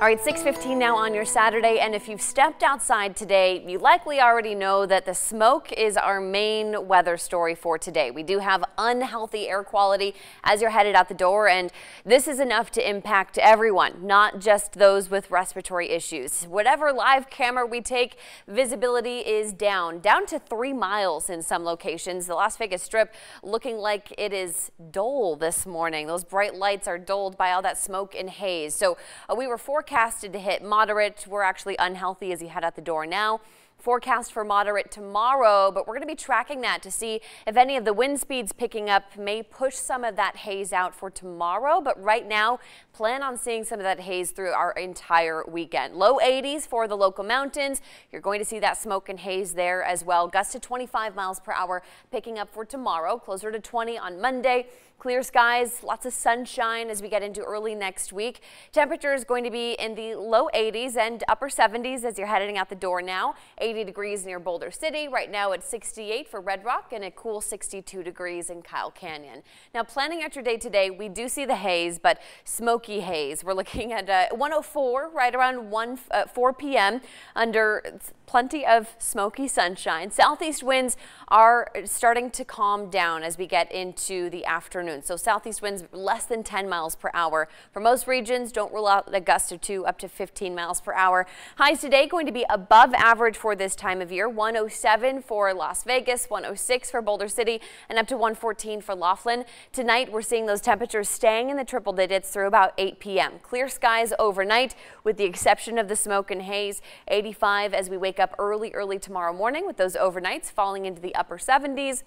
All right, 615 now on your Saturday, and if you've stepped outside today, you likely already know that the smoke is our main weather story for today. We do have unhealthy air quality as you're headed out the door, and this is enough to impact everyone, not just those with respiratory issues. Whatever live camera we take, visibility is down, down to three miles in some locations. The Las Vegas Strip looking like it is dull this morning. Those bright lights are dulled by all that smoke and haze. So uh, we were forecasting forecasted to hit moderate. We're actually unhealthy as you head out the door now. Forecast for moderate tomorrow, but we're going to be tracking that to see if any of the wind speeds picking up may push some of that haze out for tomorrow. But right now, plan on seeing some of that haze through our entire weekend. Low 80s for the local mountains. You're going to see that smoke and haze there as well. Gusts to 25 miles per hour picking up for tomorrow, closer to 20 on Monday. Clear skies, lots of sunshine as we get into early next week. Temperature is going to be in the low 80s and upper 70s as you're heading out the door now. 80 degrees near Boulder City. Right now it's 68 for Red Rock and a cool 62 degrees in Kyle Canyon. Now planning out your day today, we do see the haze, but smoky haze. We're looking at uh, 104 right around 1 uh, 4 p.m. under plenty of smoky sunshine. Southeast winds are starting to calm down as we get into the afternoon. So southeast winds less than 10 miles per hour. For most regions, don't rule out a gust or two up to 15 miles per hour. Highs today going to be above average for this time of year. 107 for Las Vegas, 106 for Boulder City, and up to 114 for Laughlin. Tonight, we're seeing those temperatures staying in the triple digits through about 8 p.m. Clear skies overnight with the exception of the smoke and haze. 85 as we wake up early, early tomorrow morning with those overnights falling into the upper 70s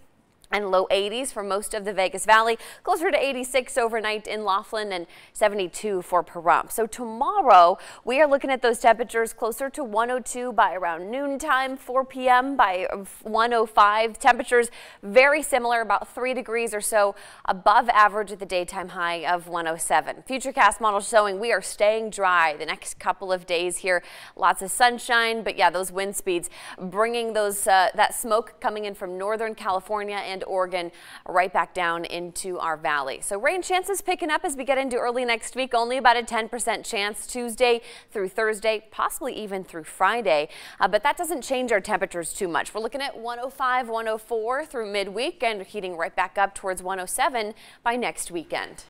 and low 80s for most of the Vegas Valley, closer to 86 overnight in Laughlin and 72 for Pahrump. So tomorrow we are looking at those temperatures closer to 102 by around noontime, 4 p.m. by 105. Temperatures very similar, about 3 degrees or so above average at the daytime high of 107. Futurecast model showing we are staying dry the next couple of days here. Lots of sunshine, but yeah, those wind speeds bringing those uh, that smoke coming in from Northern California Oregon right back down into our valley. So rain chances picking up as we get into early next week. Only about a 10% chance Tuesday through Thursday, possibly even through Friday. Uh, but that doesn't change our temperatures too much. We're looking at 105, 104 through midweek and heating right back up towards 107 by next weekend.